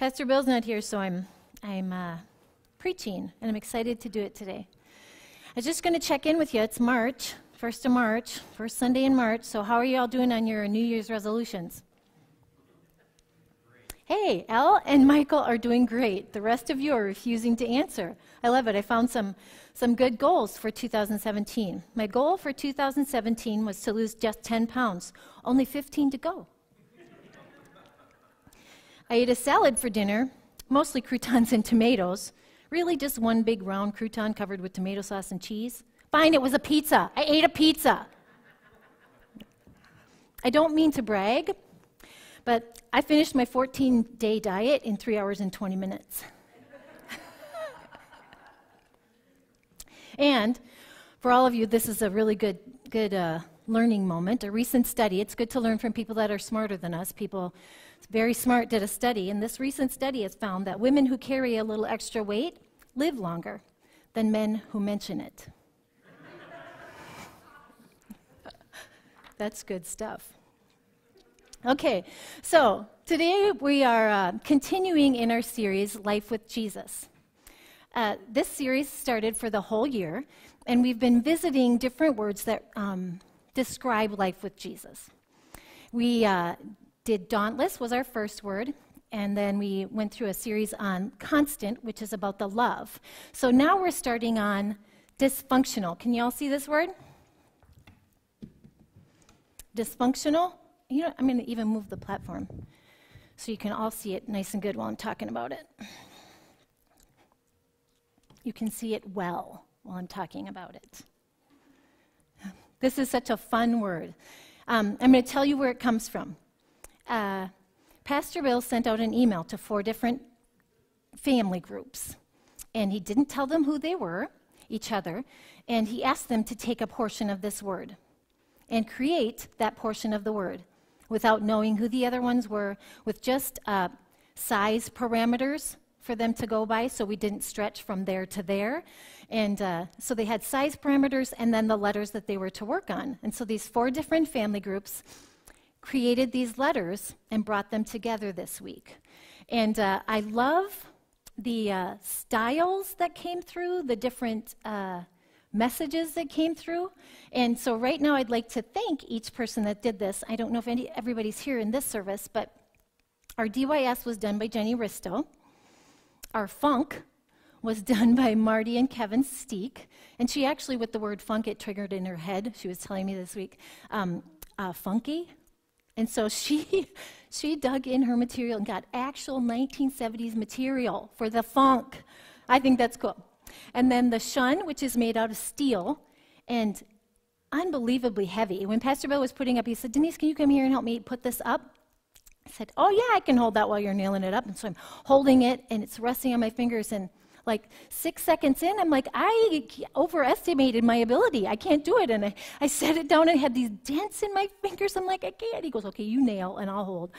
Pastor Bill's not here, so I'm, I'm uh, preaching, and I'm excited to do it today. I was just going to check in with you. It's March, 1st of March, first Sunday in March. So, how are you all doing on your New Year's resolutions? Hey, Elle and Michael are doing great. The rest of you are refusing to answer. I love it. I found some, some good goals for 2017. My goal for 2017 was to lose just 10 pounds, only 15 to go. I ate a salad for dinner, mostly croutons and tomatoes. Really, just one big round crouton covered with tomato sauce and cheese. Fine, it was a pizza. I ate a pizza. I don't mean to brag, but I finished my 14 day diet in three hours and 20 minutes. and for all of you, this is a really good, good uh, learning moment. A recent study, it's good to learn from people that are smarter than us. People very smart did a study, and this recent study has found that women who carry a little extra weight live longer than men who mention it. That's good stuff. Okay, so today we are uh, continuing in our series, Life with Jesus. Uh, this series started for the whole year, and we've been visiting different words that um, describe life with Jesus. We uh, did dauntless, was our first word, and then we went through a series on constant, which is about the love. So now we're starting on dysfunctional. Can you all see this word? Dysfunctional? You know, I'm going to even move the platform so you can all see it nice and good while I'm talking about it. You can see it well while I'm talking about it. This is such a fun word. Um, I'm going to tell you where it comes from. Uh, Pastor Bill sent out an email to four different family groups, and he didn't tell them who they were, each other, and he asked them to take a portion of this word and create that portion of the word without knowing who the other ones were, with just uh, size parameters for them to go by, so we didn't stretch from there to there. And uh, so they had size parameters and then the letters that they were to work on. And so these four different family groups created these letters and brought them together this week. And uh, I love the uh, styles that came through, the different uh, messages that came through. And so right now I'd like to thank each person that did this. I don't know if any, everybody's here in this service, but our DYS was done by Jenny Risto. Our funk was done by Marty and Kevin Steek. And she actually, with the word funk, it triggered in her head. She was telling me this week, um, uh, funky. And so she, she dug in her material and got actual 1970s material for the funk. I think that's cool. And then the shun, which is made out of steel and unbelievably heavy. When Pastor Bill was putting up, he said, Denise, can you come here and help me put this up? I said, Oh, yeah, I can hold that while you're nailing it up. And so I'm holding it, and it's resting on my fingers. And like six seconds in, I'm like, I overestimated my ability. I can't do it. And I, I set it down and had these dents in my fingers. I'm like, I can't. He goes, Okay, you nail, and I'll hold.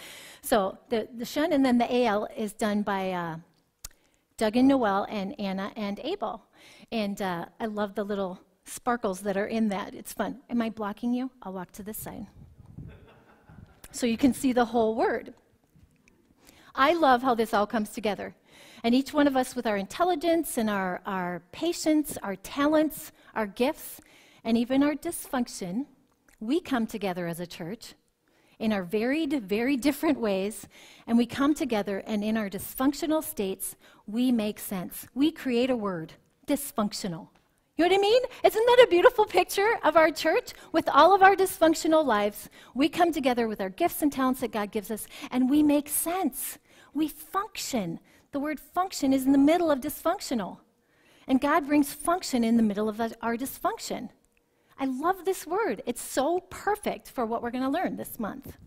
So the, the shun and then the AL is done by uh, Doug and Noel and Anna and Abel. And uh, I love the little sparkles that are in that. It's fun. Am I blocking you? I'll walk to this side. so you can see the whole word. I love how this all comes together. And each one of us, with our intelligence and our, our patience, our talents, our gifts, and even our dysfunction, we come together as a church in our varied, very different ways, and we come together, and in our dysfunctional states, we make sense. We create a word dysfunctional. You know what I mean? Isn't that a beautiful picture of our church? With all of our dysfunctional lives, we come together with our gifts and talents that God gives us, and we make sense. We function. The word function is in the middle of dysfunctional. And God brings function in the middle of our dysfunction. I love this word. It's so perfect for what we're going to learn this month.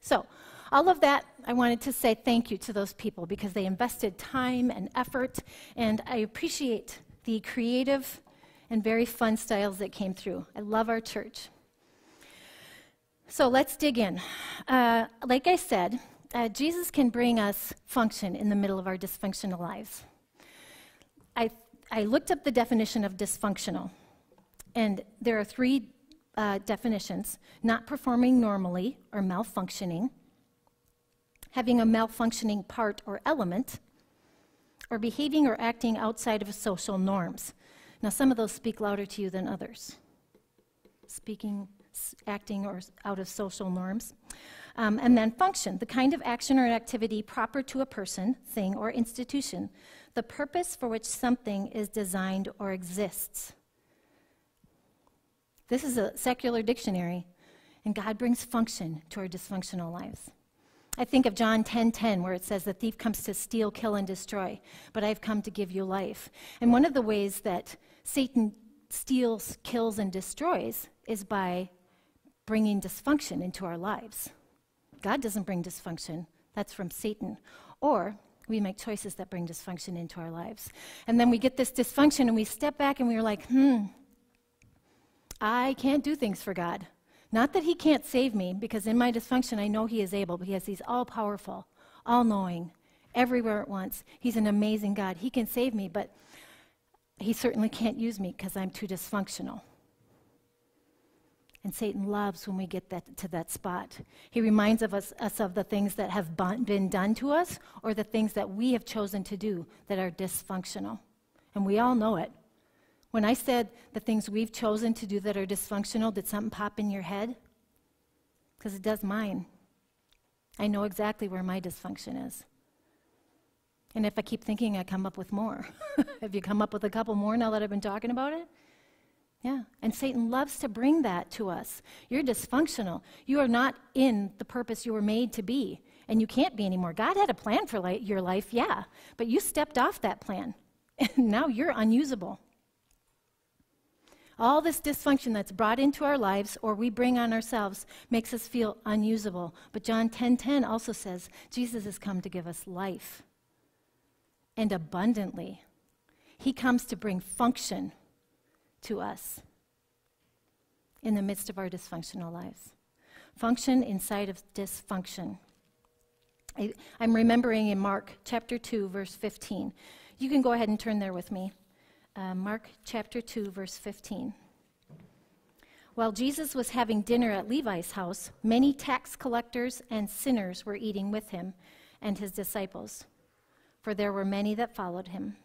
So, all of that, I wanted to say thank you to those people because they invested time and effort, and I appreciate the creative and very fun styles that came through. I love our church. So let's dig in. Uh, like I said, uh, Jesus can bring us function in the middle of our dysfunctional lives. I, I looked up the definition of dysfunctional. And there are three uh, definitions not performing normally or malfunctioning, having a malfunctioning part or element, or behaving or acting outside of social norms. Now, some of those speak louder to you than others. Speaking, acting, or out of social norms. Um, and then function, the kind of action or activity proper to a person, thing, or institution, the purpose for which something is designed or exists. This is a secular dictionary, and God brings function to our dysfunctional lives. I think of John 10:10 10, 10, where it says the thief comes to steal, kill and destroy, but I've come to give you life. And one of the ways that Satan steals, kills and destroys is by bringing dysfunction into our lives. God doesn't bring dysfunction. That's from Satan. Or we make choices that bring dysfunction into our lives. And then we get this dysfunction and we step back and we're like, "Hmm, I can't do things for God." Not that he can't save me, because in my dysfunction I know he is able, because he's all powerful, all knowing, everywhere at once. He's an amazing God. He can save me, but he certainly can't use me because I'm too dysfunctional. And Satan loves when we get that, to that spot. He reminds of us, us of the things that have been done to us or the things that we have chosen to do that are dysfunctional. And we all know it. When I said the things we've chosen to do that are dysfunctional, did something pop in your head? Because it does mine. I know exactly where my dysfunction is. And if I keep thinking, I come up with more. Have you come up with a couple more now that I've been talking about it? Yeah. And Satan loves to bring that to us. You're dysfunctional. You are not in the purpose you were made to be. And you can't be anymore. God had a plan for li- your life, yeah. But you stepped off that plan. And now you're unusable. All this dysfunction that's brought into our lives or we bring on ourselves makes us feel unusable. But John 10:10 10, 10 also says Jesus has come to give us life and abundantly. He comes to bring function to us in the midst of our dysfunctional lives. Function inside of dysfunction. I, am remembering in Mark chapter 2, verse 15. You can go ahead and turn there with me. Uh, Mark chapter 2, verse 15. While Jesus was having dinner at Levi's house, many tax collectors and sinners were eating with him and his disciples, for there were many that followed him.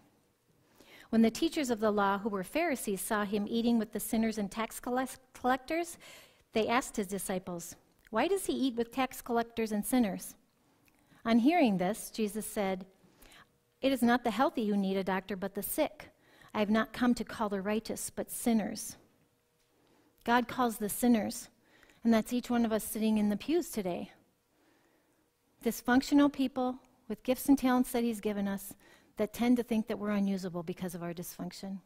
When the teachers of the law, who were Pharisees, saw him eating with the sinners and tax collectors, they asked his disciples, Why does he eat with tax collectors and sinners? On hearing this, Jesus said, It is not the healthy who need a doctor, but the sick. I have not come to call the righteous, but sinners. God calls the sinners, and that's each one of us sitting in the pews today. Dysfunctional people with gifts and talents that He's given us that tend to think that we're unusable because of our dysfunction.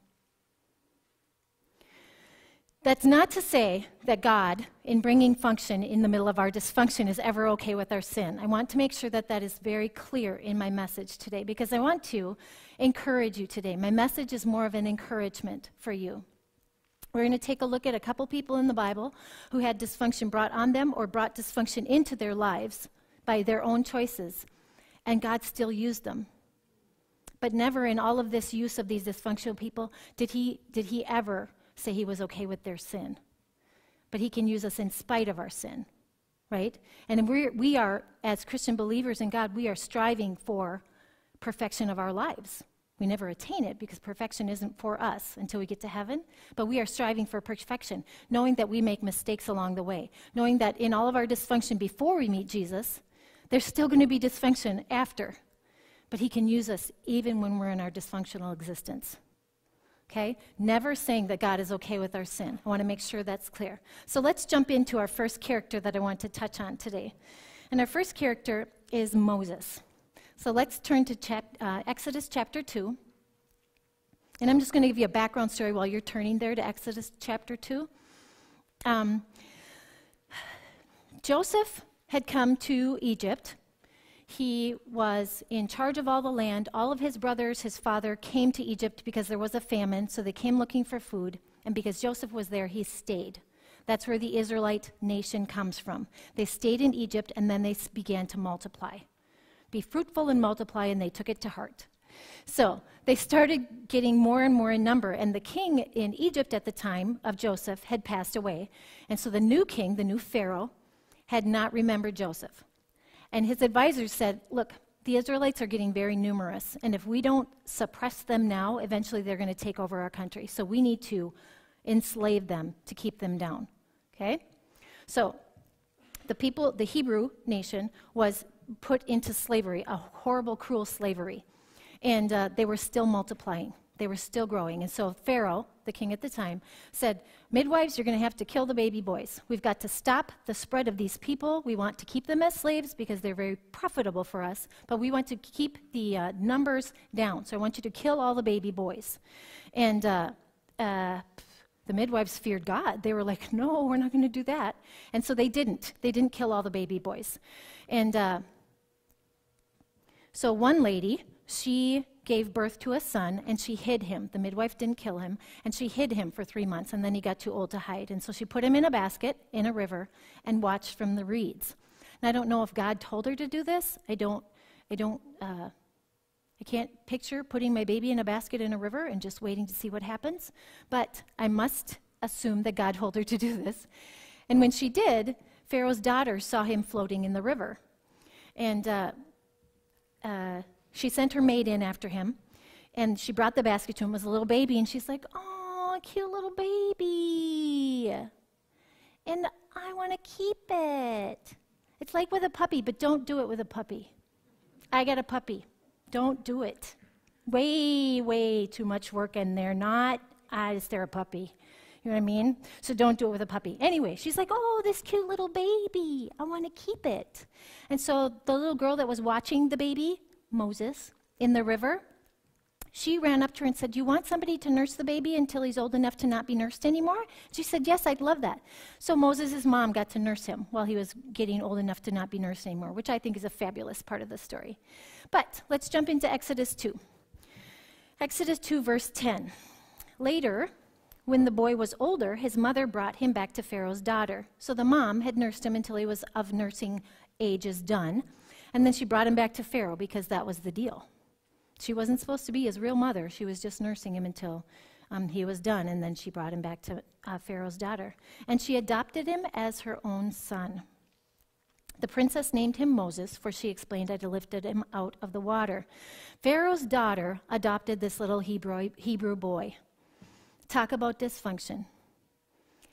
That's not to say that God, in bringing function in the middle of our dysfunction, is ever okay with our sin. I want to make sure that that is very clear in my message today because I want to encourage you today. My message is more of an encouragement for you. We're going to take a look at a couple people in the Bible who had dysfunction brought on them or brought dysfunction into their lives by their own choices, and God still used them. But never in all of this use of these dysfunctional people did he, did he ever say he was okay with their sin. But he can use us in spite of our sin, right? And we're, we are, as Christian believers in God, we are striving for perfection of our lives. We never attain it because perfection isn't for us until we get to heaven, but we are striving for perfection, knowing that we make mistakes along the way, knowing that in all of our dysfunction before we meet Jesus, there's still going to be dysfunction after, but He can use us even when we're in our dysfunctional existence okay? Never saying that God is okay with our sin. I want to make sure that's clear. So let's jump into our first character that I want to touch on today. And our first character is Moses. So let's turn to chap- uh, Exodus chapter 2. And I'm just going to give you a background story while you're turning there to Exodus chapter 2. Um, Joseph had come to Egypt he was in charge of all the land. All of his brothers, his father, came to Egypt because there was a famine, so they came looking for food. And because Joseph was there, he stayed. That's where the Israelite nation comes from. They stayed in Egypt and then they began to multiply. Be fruitful and multiply, and they took it to heart. So they started getting more and more in number, and the king in Egypt at the time of Joseph had passed away. And so the new king, the new Pharaoh, had not remembered Joseph. And his advisors said, Look, the Israelites are getting very numerous, and if we don't suppress them now, eventually they're going to take over our country. So we need to enslave them to keep them down. Okay? So the people, the Hebrew nation, was put into slavery, a horrible, cruel slavery. And uh, they were still multiplying. They were still growing. And so Pharaoh, the king at the time, said, Midwives, you're going to have to kill the baby boys. We've got to stop the spread of these people. We want to keep them as slaves because they're very profitable for us, but we want to keep the uh, numbers down. So I want you to kill all the baby boys. And uh, uh, the midwives feared God. They were like, no, we're not going to do that. And so they didn't. They didn't kill all the baby boys. And uh, so one lady, she gave birth to a son and she hid him. The midwife didn't kill him, and she hid him for three months, and then he got too old to hide. And so she put him in a basket in a river and watched from the reeds. And I don't know if God told her to do this. I don't, I don't, uh, I can't picture putting my baby in a basket in a river and just waiting to see what happens. But I must assume that God told her to do this. And when she did, Pharaoh's daughter saw him floating in the river. And uh, uh, she sent her maid in after him, and she brought the basket to him. It was a little baby, and she's like, "Oh, cute little baby, and I want to keep it." It's like with a puppy, but don't do it with a puppy. I got a puppy. Don't do it. Way, way too much work, and they're not. as they're a puppy. You know what I mean? So don't do it with a puppy. Anyway, she's like, oh, this cute little baby. I want to keep it. And so the little girl that was watching the baby Moses in the river, she ran up to her and said, Do you want somebody to nurse the baby until he's old enough to not be nursed anymore? She said, Yes, I'd love that. So Moses' mom got to nurse him while he was getting old enough to not be nursed anymore, which I think is a fabulous part of the story. But let's jump into Exodus 2. Exodus 2, verse 10. Later, when the boy was older, his mother brought him back to Pharaoh's daughter. So the mom had nursed him until he was of nursing age is done. And then she brought him back to Pharaoh because that was the deal. She wasn't supposed to be his real mother. She was just nursing him until um, he was done, and then she brought him back to uh, Pharaoh's daughter. And she adopted him as her own son. The princess named him Moses, for she explained, I lifted him out of the water. Pharaoh's daughter adopted this little Hebrew, Hebrew boy. Talk about dysfunction.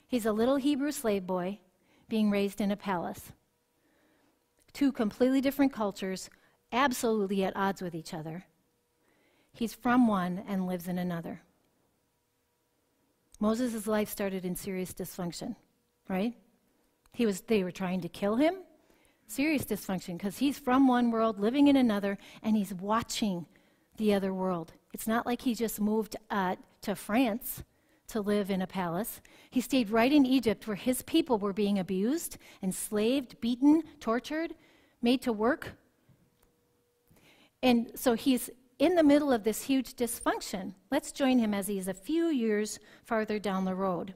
He's a little Hebrew slave boy being raised in a palace two completely different cultures, absolutely at odds with each other. He's from one and lives in another. Moses' life started in serious dysfunction, right? He was, they were trying to kill him. Serious dysfunction because he's from one world, living in another, and he's watching the other world. It's not like he just moved uh, to France to live in a palace. He stayed right in Egypt where his people were being abused, enslaved, beaten, tortured, made to work. And so he's in the middle of this huge dysfunction. Let's join him as he's a few years farther down the road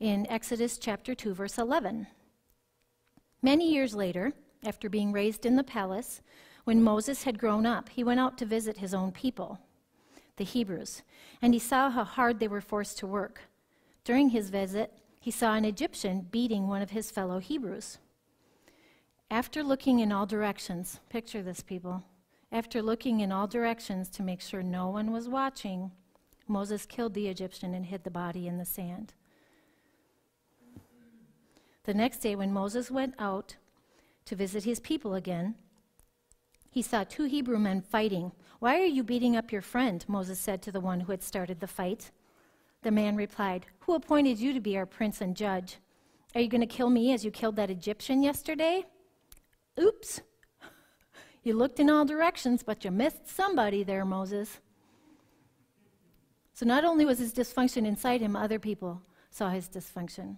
in Exodus chapter 2, verse 11. Many years later, after being raised in the palace, when Moses had grown up, he went out to visit his own people the Hebrews, and he saw how hard they were forced to work. During his visit, he saw an Egyptian beating one of his fellow Hebrews. After looking in all directions, picture this, people. After looking in all directions to make sure no one was watching, Moses killed the Egyptian and hid the body in the sand. The next day, when Moses went out to visit his people again, he saw two Hebrew men fighting. Why are you beating up your friend? Moses said to the one who had started the fight. The man replied, Who appointed you to be our prince and judge? Are you going to kill me as you killed that Egyptian yesterday? Oops. You looked in all directions, but you missed somebody there, Moses. So not only was his dysfunction inside him, other people saw his dysfunction.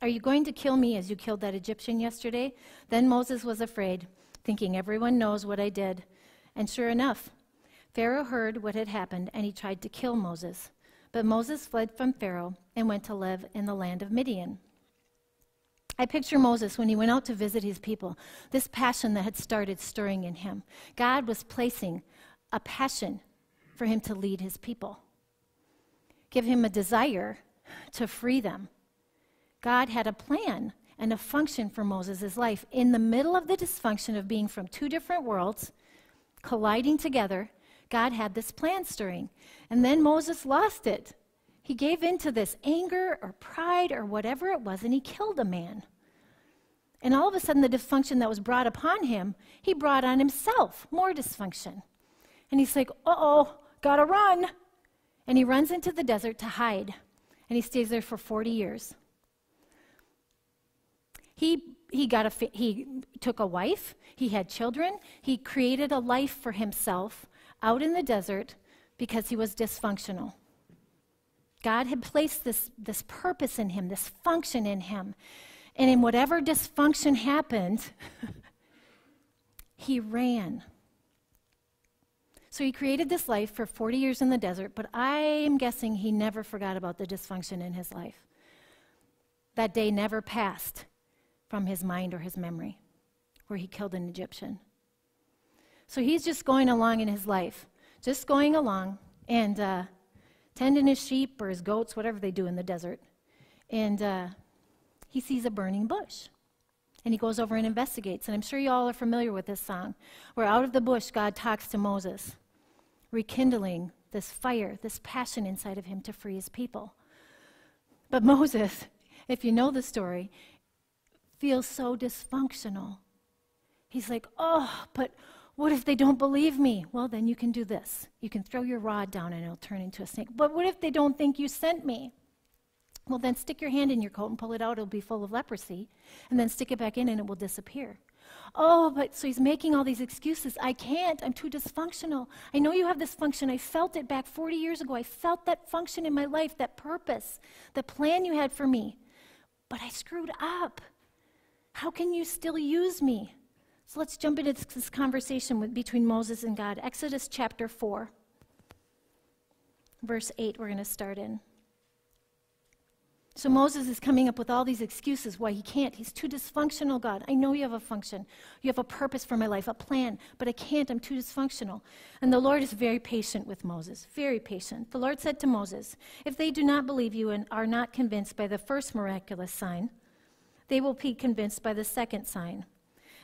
Are you going to kill me as you killed that Egyptian yesterday? Then Moses was afraid thinking everyone knows what I did. And sure enough, Pharaoh heard what had happened and he tried to kill Moses. But Moses fled from Pharaoh and went to live in the land of Midian. I picture Moses when he went out to visit his people, this passion that had started stirring in him. God was placing a passion for him to lead his people, give him a desire to free them. God had a plan and a function for Moses' life. In the middle of the dysfunction of being from two different worlds, colliding together, God had this plan stirring. And then Moses lost it. He gave in to this anger or pride or whatever it was, and he killed a man. And all of a sudden, the dysfunction that was brought upon him, he brought on himself more dysfunction. And he's like, uh oh, gotta run. And he runs into the desert to hide. And he stays there for 40 years. He, he, got a, he took a wife, he had children, he created a life for himself out in the desert because he was dysfunctional. God had placed this, this purpose in him, this function in him. And in whatever dysfunction happened, he ran. So he created this life for 40 years in the desert, but I am guessing he never forgot about the dysfunction in his life. That day never passed from his mind or his memory where he killed an Egyptian. So he's just going along in his life, just going along and uh, tending his sheep or his goats, whatever they do in the desert. And uh, he sees a burning bush. And he goes over and investigates. And I'm sure you all are familiar with this song, where out of the bush, God talks to Moses, rekindling this fire, this passion inside of him to free his people. But Moses, if you know the story, feels so dysfunctional. He's like, oh, but what if they don't believe me? Well, then you can do this. You can throw your rod down and it'll turn into a snake. But what if they don't think you sent me? Well, then stick your hand in your coat and pull it out. It'll be full of leprosy. And then stick it back in and it will disappear. Oh, but so he's making all these excuses. I can't. I'm too dysfunctional. I know you have this function. I felt it back 40 years ago. I felt that function in my life, that purpose, the plan you had for me. But I screwed up. How can you still use me? So let's jump into this conversation with, between Moses and God. Exodus chapter 4, verse 8, we're going to start in. So Moses is coming up with all these excuses why he can't. He's too dysfunctional, God. I know you have a function. You have a purpose for my life, a plan, but I can't. I'm too dysfunctional. And the Lord is very patient with Moses, very patient. The Lord said to Moses, If they do not believe you and are not convinced by the first miraculous sign, they will be convinced by the second sign.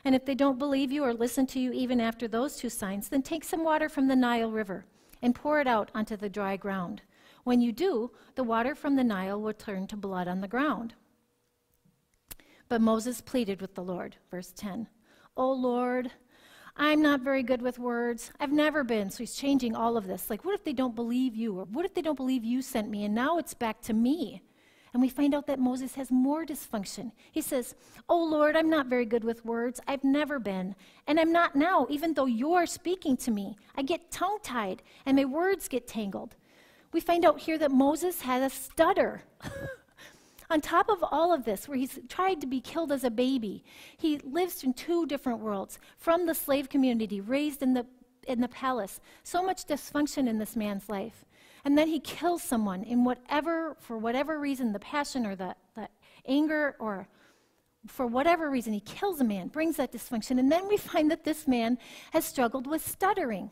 And if they don't believe you or listen to you even after those two signs, then take some water from the Nile River and pour it out onto the dry ground. When you do, the water from the Nile will turn to blood on the ground. But Moses pleaded with the Lord. Verse 10 O Lord, I'm not very good with words. I've never been. So he's changing all of this. Like, what if they don't believe you? Or what if they don't believe you sent me? And now it's back to me. And we find out that Moses has more dysfunction. He says, Oh Lord, I'm not very good with words. I've never been. And I'm not now, even though you're speaking to me. I get tongue tied and my words get tangled we find out here that Moses had a stutter. On top of all of this, where he's tried to be killed as a baby, he lives in two different worlds. From the slave community, raised in the, in the palace, so much dysfunction in this man's life. And then he kills someone in whatever, for whatever reason, the passion or the, the anger or for whatever reason, he kills a man, brings that dysfunction. And then we find that this man has struggled with stuttering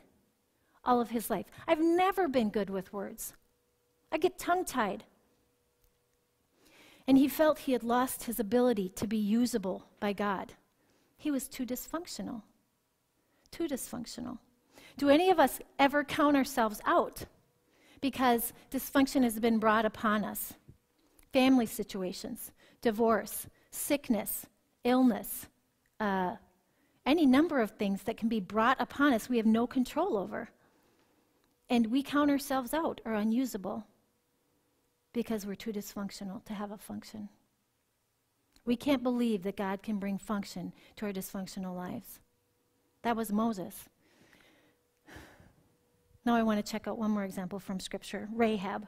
all of his life. I've never been good with words. I get tongue tied. And he felt he had lost his ability to be usable by God. He was too dysfunctional. Too dysfunctional. Do any of us ever count ourselves out because dysfunction has been brought upon us? Family situations, divorce, sickness, illness, uh, any number of things that can be brought upon us we have no control over. And we count ourselves out or unusable because we're too dysfunctional to have a function. We can't believe that God can bring function to our dysfunctional lives. That was Moses. Now I want to check out one more example from Scripture Rahab.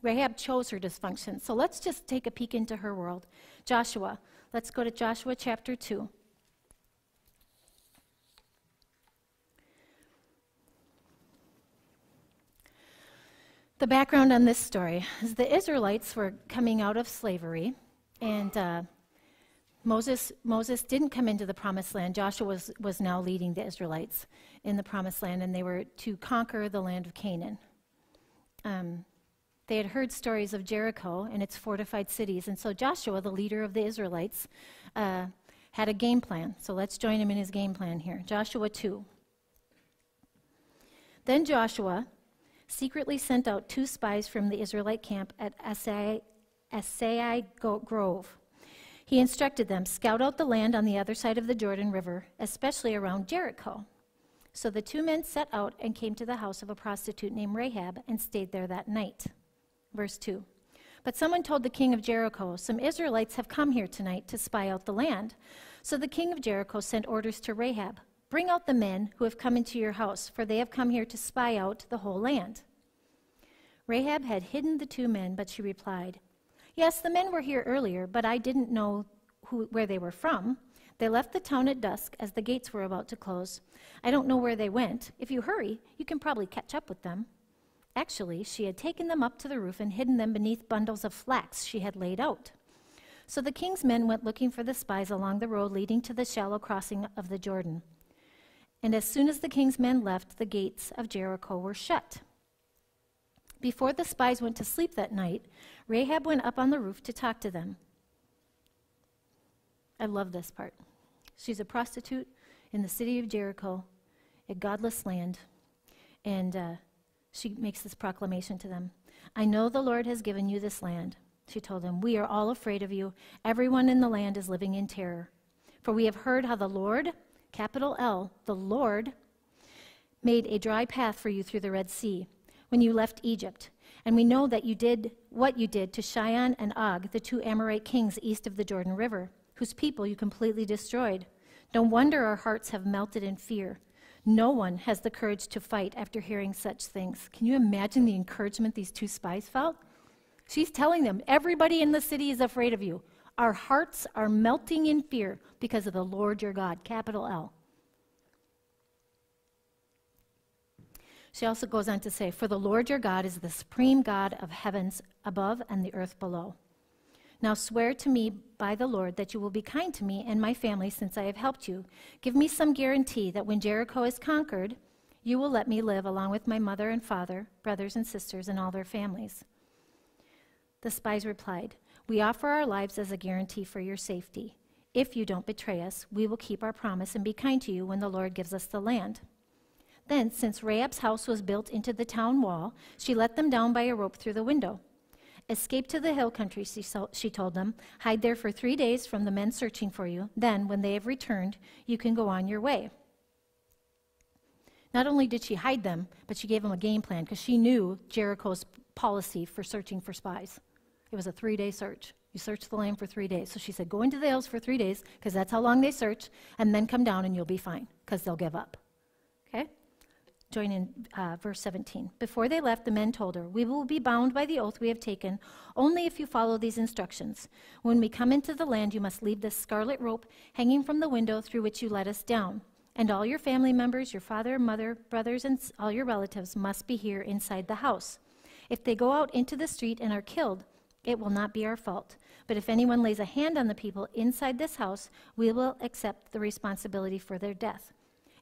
Rahab chose her dysfunction. So let's just take a peek into her world. Joshua. Let's go to Joshua chapter 2. The background on this story is the Israelites were coming out of slavery, and uh, Moses, Moses didn't come into the promised land. Joshua was, was now leading the Israelites in the promised land, and they were to conquer the land of Canaan. Um, They had heard stories of Jericho and its fortified cities, and so Joshua, the leader of the Israelites, uh, had a game plan. So let's join him in his game plan here. Joshua 2. Then Joshua secretly sent out two spies from the Israelite camp at Asai, Asai Grove. He instructed them scout out the land on the other side of the Jordan River, especially around Jericho. So the two men set out and came to the house of a prostitute named Rahab and stayed there that night. Verse 2. But someone told the king of Jericho, Some Israelites have come here tonight to spy out the land. So the king of Jericho sent orders to Rahab Bring out the men who have come into your house, for they have come here to spy out the whole land. Rahab had hidden the two men, but she replied, Yes, the men were here earlier, but I didn't know who, where they were from. They left the town at dusk as the gates were about to close. I don't know where they went. If you hurry, you can probably catch up with them. Actually, she had taken them up to the roof and hidden them beneath bundles of flax she had laid out. So the king's men went looking for the spies along the road leading to the shallow crossing of the Jordan. And as soon as the king's men left, the gates of Jericho were shut. Before the spies went to sleep that night, Rahab went up on the roof to talk to them. I love this part. She's a prostitute in the city of Jericho, a godless land, and uh, she makes this proclamation to them I know the Lord has given you this land. She told them, We are all afraid of you. Everyone in the land is living in terror. For we have heard how the Lord, capital L, the Lord, made a dry path for you through the Red Sea when you left Egypt. And we know that you did what you did to Sihon and Og, the two Amorite kings east of the Jordan River, whose people you completely destroyed. No wonder our hearts have melted in fear. No one has the courage to fight after hearing such things. Can you imagine the encouragement these two spies felt? She's telling them, everybody in the city is afraid of you. Our hearts are melting in fear because of the Lord your God, capital L. She also goes on to say, For the Lord your God is the supreme God of heavens above and the earth below. Now swear to me by the Lord that you will be kind to me and my family since I have helped you. Give me some guarantee that when Jericho is conquered, you will let me live along with my mother and father, brothers and sisters, and all their families. The spies replied, We offer our lives as a guarantee for your safety. If you don't betray us, we will keep our promise and be kind to you when the Lord gives us the land. Then, since Rahab's house was built into the town wall, she let them down by a rope through the window. Escape to the hill country, she, told them. Hide there for three days from the men searching for you. Then, when they have returned, you can go on your way. Not only did she hide them, but she gave them a game plan because she knew Jericho's policy for searching for spies. It was a three day search. You search the land for three days. So she said, Go into the hills for three days because that's how long they search, and then come down and you'll be fine because they'll give up. Join in uh, verse 17. Before they left, the men told her, We will be bound by the oath we have taken only if you follow these instructions. When we come into the land, you must leave this scarlet rope hanging from the window through which you let us down. And all your family members, your father, mother, brothers, and all your relatives must be here inside the house. If they go out into the street and are killed, it will not be our fault. But if anyone lays a hand on the people inside this house, we will accept the responsibility for their death.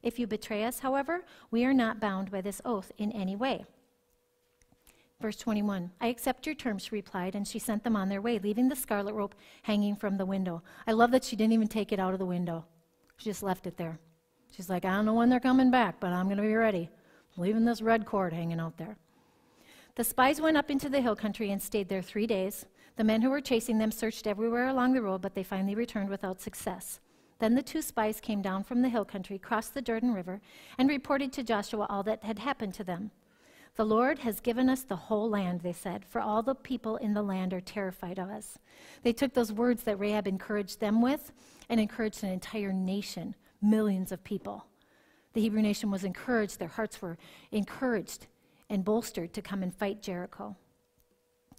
If you betray us, however, we are not bound by this oath in any way. Verse 21 I accept your terms, she replied, and she sent them on their way, leaving the scarlet rope hanging from the window. I love that she didn't even take it out of the window, she just left it there. She's like, I don't know when they're coming back, but I'm going to be ready. Leaving this red cord hanging out there. The spies went up into the hill country and stayed there three days. The men who were chasing them searched everywhere along the road, but they finally returned without success. Then the two spies came down from the hill country, crossed the Jordan River, and reported to Joshua all that had happened to them. The Lord has given us the whole land, they said, for all the people in the land are terrified of us. They took those words that Rahab encouraged them with and encouraged an entire nation, millions of people. The Hebrew nation was encouraged, their hearts were encouraged and bolstered to come and fight Jericho.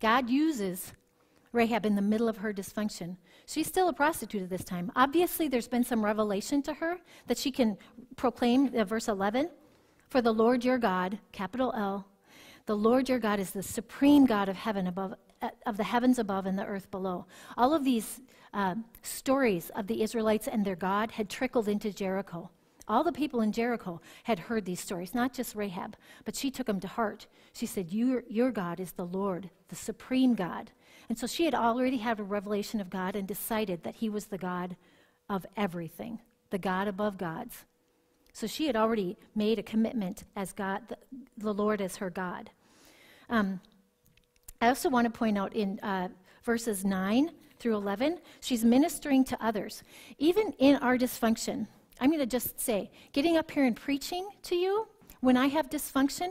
God uses Rahab in the middle of her dysfunction. She's still a prostitute at this time. Obviously, there's been some revelation to her that she can proclaim, uh, verse 11, For the Lord your God, capital L, the Lord your God is the supreme God of heaven above, uh, of the heavens above and the earth below. All of these uh, stories of the Israelites and their God had trickled into Jericho. All the people in Jericho had heard these stories, not just Rahab, but she took them to heart. She said, Your, your God is the Lord, the supreme God. And so she had already had a revelation of God and decided that he was the God of everything, the God above gods. So she had already made a commitment as God, the, Lord as her God. Um, I also want to point out in uh, verses 9 through 11, she's ministering to others. Even in our dysfunction, I'm going to just say, getting up here and preaching to you when I have dysfunction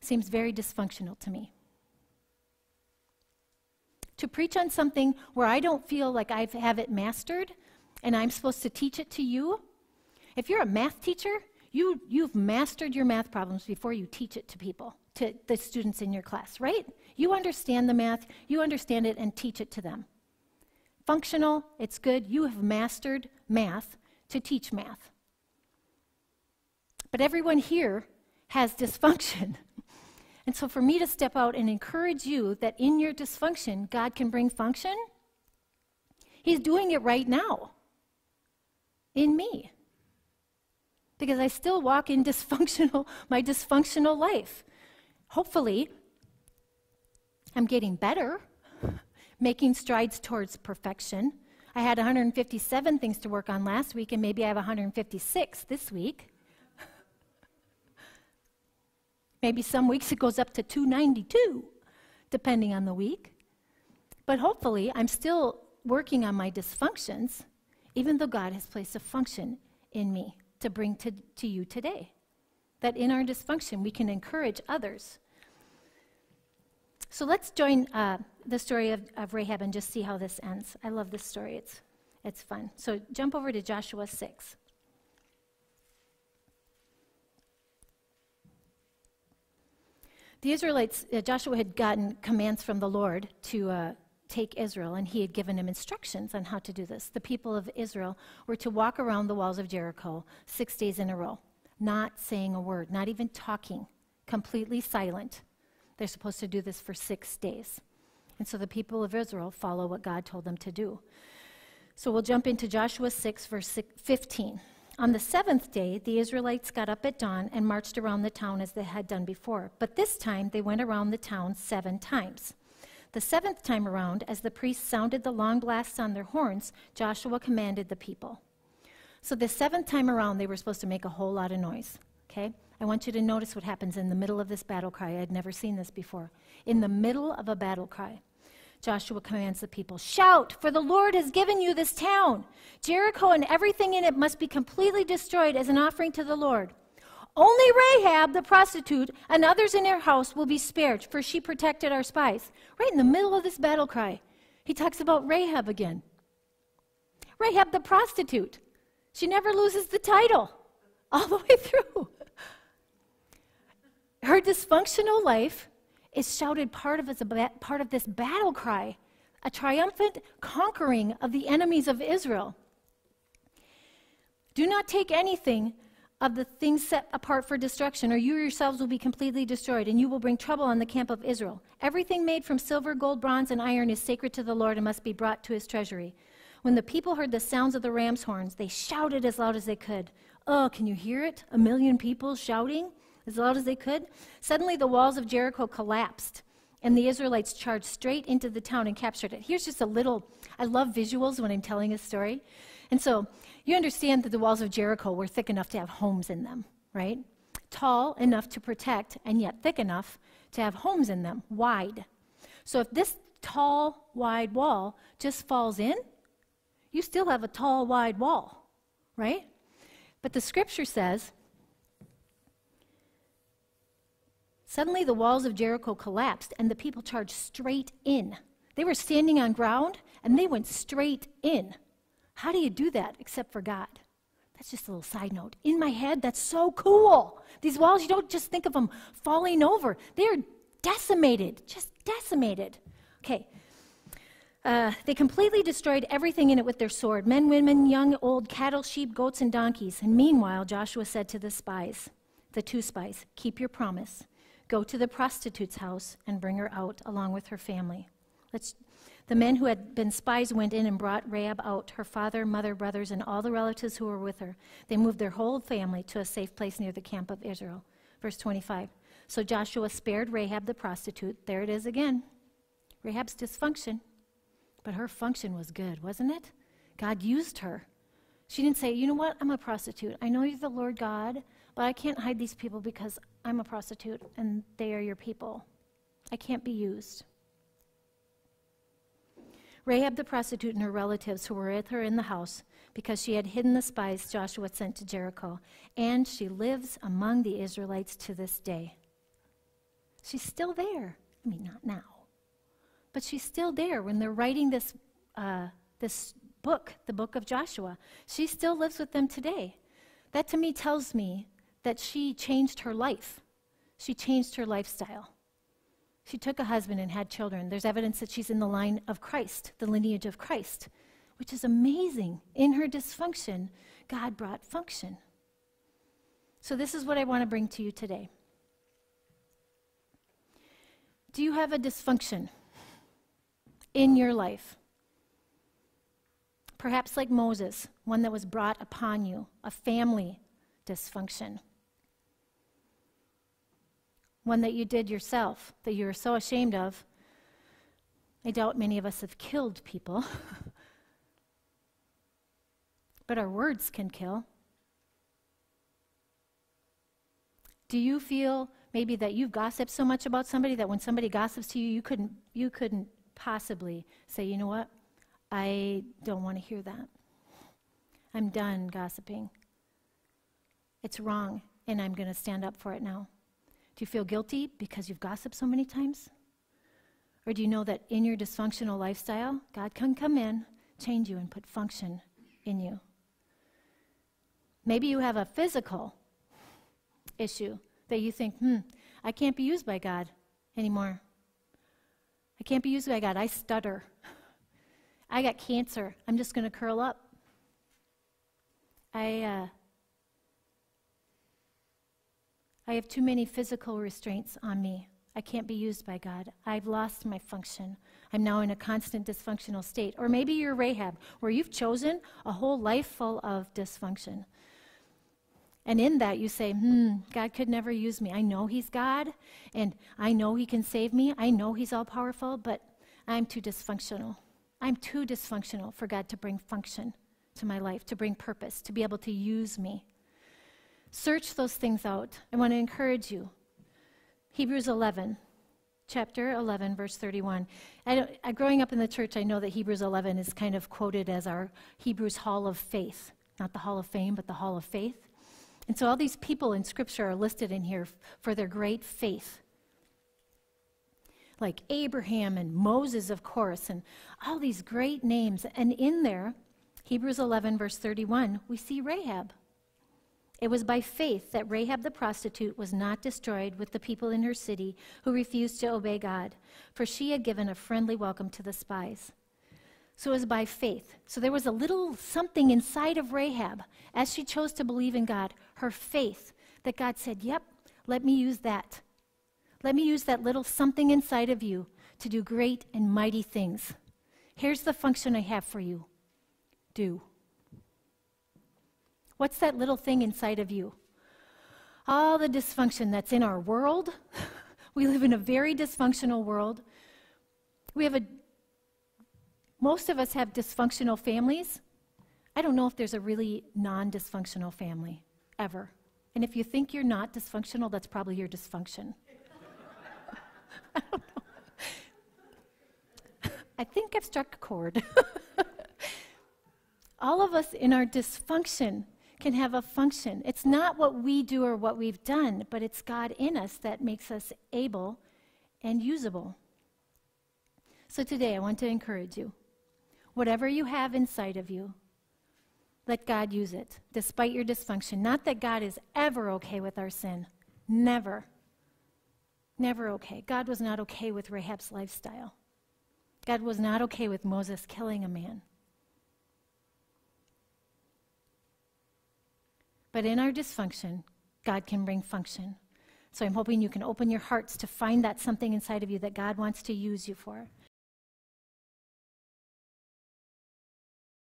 seems very dysfunctional to me. To preach on something where I don't feel like I have it mastered and I'm supposed to teach it to you, if you're a math teacher, you, you've mastered your math problems before you teach it to people, to the students in your class, right? You understand the math, you understand it, and teach it to them. Functional, it's good. You have mastered math to teach math. But everyone here has dysfunction. And so, for me to step out and encourage you that in your dysfunction, God can bring function, He's doing it right now in me. Because I still walk in dysfunctional, my dysfunctional life. Hopefully, I'm getting better, making strides towards perfection. I had 157 things to work on last week, and maybe I have 156 this week. Maybe some weeks it goes up to 292, depending on the week. But hopefully, I'm still working on my dysfunctions, even though God has placed a function in me to bring to, to you today. That in our dysfunction, we can encourage others. So let's join uh, the story of, of Rahab and just see how this ends. I love this story, it's, it's fun. So jump over to Joshua 6. The Israelites, uh, Joshua had gotten commands from the Lord to uh, take Israel, and he had given him instructions on how to do this. The people of Israel were to walk around the walls of Jericho six days in a row, not saying a word, not even talking, completely silent. They're supposed to do this for six days. And so the people of Israel follow what God told them to do. So we'll jump into Joshua 6, verse 15. On the seventh day, the Israelites got up at dawn and marched around the town as they had done before. But this time, they went around the town seven times. The seventh time around, as the priests sounded the long blasts on their horns, Joshua commanded the people. So the seventh time around, they were supposed to make a whole lot of noise. Okay? I want you to notice what happens in the middle of this battle cry. I had never seen this before. In the middle of a battle cry, Joshua commands the people Shout, for the Lord has given you this town. Jericho and everything in it must be completely destroyed as an offering to the Lord. Only Rahab, the prostitute, and others in her house will be spared, for she protected our spies. Right in the middle of this battle cry, he talks about Rahab again. Rahab, the prostitute. She never loses the title all the way through. Her dysfunctional life is shouted part of part of this battle cry, a triumphant conquering of the enemies of Israel. Do not take anything of the things set apart for destruction, or you yourselves will be completely destroyed, and you will bring trouble on the camp of Israel. Everything made from silver, gold, bronze, and iron is sacred to the Lord and must be brought to his treasury. When the people heard the sounds of the ram's horns, they shouted as loud as they could. Oh, can you hear it? A million people shouting as loud as they could. Suddenly, the walls of Jericho collapsed, and the Israelites charged straight into the town and captured it. Here's just a little, I love visuals when I'm telling a story. And so you understand that the walls of Jericho were thick enough to have homes in them, right? Tall enough to protect, and yet thick enough to have homes in them, wide. So if this tall, wide wall just falls in, you still have a tall, wide wall, right? But the scripture says, Suddenly the walls of Jericho collapsed, and the people charged straight in. They were standing on ground, and they went straight in. How do you do that except for God? That's just a little side note. In my head, that's so cool. These walls, you don't just think of them falling over, they're decimated, just decimated. Okay. Uh, they completely destroyed everything in it with their sword men, women, young, old, cattle, sheep, goats, and donkeys. And meanwhile, Joshua said to the spies, the two spies, Keep your promise. Go to the prostitute's house and bring her out along with her family. Let's The men who had been spies went in and brought Rahab out, her father, mother, brothers, and all the relatives who were with her. They moved their whole family to a safe place near the camp of Israel. Verse 25. So Joshua spared Rahab the prostitute. There it is again. Rahab's dysfunction. But her function was good, wasn't it? God used her. She didn't say, you know what, I'm a prostitute. I know you're the Lord God, but I can't hide these people because I'm a prostitute and they are your people. I can't be used. Rahab the prostitute and her relatives who were with her in the house, because she had hidden the spies Joshua sent to Jericho, and she lives among the Israelites to this day. She's still there. I mean, not now, but she's still there when they're writing this, uh, this book, the book of Joshua. She still lives with them today. That to me tells me that she changed her life. She changed her lifestyle. She took a husband and had children. There's evidence that she's in the line of Christ, the lineage of Christ, which is amazing. In her dysfunction, God brought function. So, this is what I want to bring to you today. Do you have a dysfunction in your life? Perhaps like Moses, one that was brought upon you, a family dysfunction one that you did yourself that you were so ashamed of. I doubt many of us have killed people, but our words can kill. Do you feel maybe that you've gossiped so much about somebody that when somebody gossips to you, you couldn't, you couldn't possibly say, you know what? I don't want to hear that. I'm done gossiping. It's wrong, and I'm going to stand up for it now. Do you feel guilty because you've gossiped so many times? Or do you know that in your dysfunctional lifestyle, God can come in, change you, and put function in you? Maybe you have a physical issue that you think, hmm, I can't be used by God anymore. I can't be used by God. I stutter. I got cancer. I'm just going to curl up. I, uh, I have too many physical restraints on me. I can't be used by God. I've lost my function. I'm now in a constant dysfunctional state. Or maybe you're Rahab, where you've chosen a whole life full of dysfunction. And in that, you say, hmm, God could never use me. I know He's God, and I know He can save me. I know He's all powerful, but I'm too dysfunctional. I'm too dysfunctional for God to bring function to my life, to bring purpose, to be able to use me. Search those things out. I want to encourage you. Hebrews 11, chapter 11, verse 31. I I, growing up in the church, I know that Hebrews 11 is kind of quoted as our Hebrews Hall of Faith. Not the Hall of Fame, but the Hall of Faith. And so all these people in Scripture are listed in here for their great faith. Like Abraham and Moses, of course, and all these great names. And in there, Hebrews 11, verse 31, we see Rahab. It was by faith that Rahab the prostitute was not destroyed with the people in her city who refused to obey God, for she had given a friendly welcome to the spies. So it was by faith. So there was a little something inside of Rahab as she chose to believe in God, her faith, that God said, Yep, let me use that. Let me use that little something inside of you to do great and mighty things. Here's the function I have for you do. What's that little thing inside of you? All the dysfunction that's in our world. we live in a very dysfunctional world. We have a, most of us have dysfunctional families. I don't know if there's a really non dysfunctional family ever. And if you think you're not dysfunctional, that's probably your dysfunction. I don't know. I think I've struck a chord. All of us in our dysfunction can have a function. It's not what we do or what we've done, but it's God in us that makes us able and usable. So today I want to encourage you. Whatever you have inside of you, let God use it, despite your dysfunction. Not that God is ever okay with our sin. Never. Never okay. God was not okay with Rahab's lifestyle. God was not okay with Moses killing a man. But in our dysfunction, God can bring function. So I'm hoping you can open your hearts to find that something inside of you that God wants to use you for.